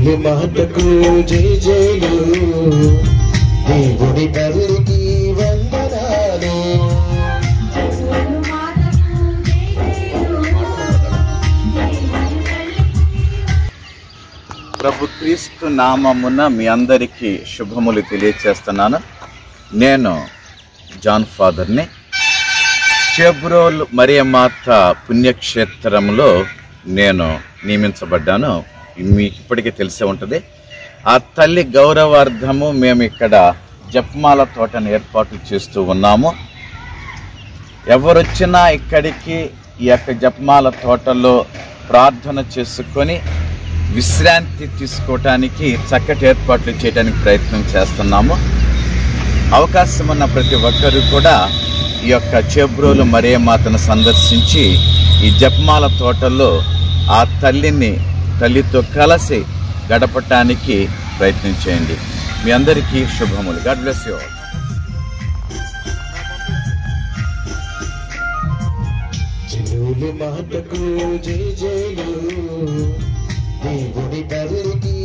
జనులు మాటకు జై దేవుడి తల్లికి వందనాలు. ప్రభు క్రీస్తు నామమున మీ అందరికీ శుభములు తెలియచేస్తున్నాను. నేను జాన్ ఫాదర్ని. చెబ్రోల్ మరియమాత పుణ్యక్షేత్రంలో నేను నియమించబడ్డాను. మీకు ఇప్పటికీ తెలిసే ఉంటుంది. ఆ తల్లి గౌరవార్థము మేము ఇక్కడ జపమాల తోటను ఏర్పాటు చేస్తూ ఉన్నాము. ఎవరొచ్చినా ఇక్కడికి ఈ యొక్క జపమాల తోటలో ప్రార్థన చేసుకొని విశ్రాంతి తీసుకోవటానికి చక్కటి ఏర్పాట్లు చేయడానికి ప్రయత్నం చేస్తున్నాము. అవకాశం ఉన్న ప్రతి ఒక్కరూ కూడా ఈ యొక్క చేబ్రోలు మరే మాతను సందర్శించి ఈ జపమాల తోటలో ఆ తల్లిని తల్లితో కలిసి గడపటానికి ప్రయత్నం చేయండి. మీ అందరికీ శుభములు. గాడ్ బ్లెస్ యూ ఆల్ మాటకు జయ జైలు దేవుడి తల్లికి